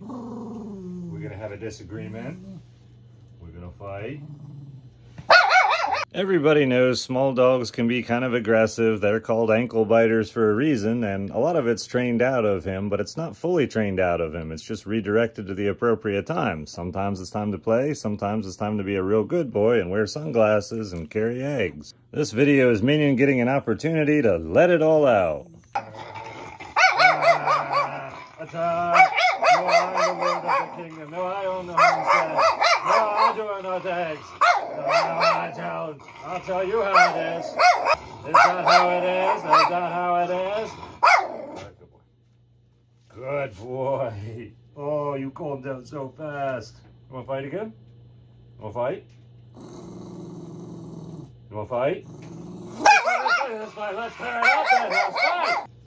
We're gonna have a disagreement. We're gonna fight. Everybody knows small dogs can be kind of aggressive. They're called ankle biters for a reason, and a lot of it's trained out of him, but it's not fully trained out of him. It's just redirected to the appropriate time. Sometimes it's time to play, sometimes it's time to be a real good boy and wear sunglasses and carry eggs. This video is Minion getting an opportunity to let it all out. Ah, I am the lord of the kingdom. No, I own the homestead. No, I do not eggs. No, I don't. I'll tell you how it is. Is that how it is? Is that how it is? Good boy. Oh, you calmed down so fast. You want to fight again? You want to fight? You want to fight? Let's fight. Let's clear it up. Let's fight.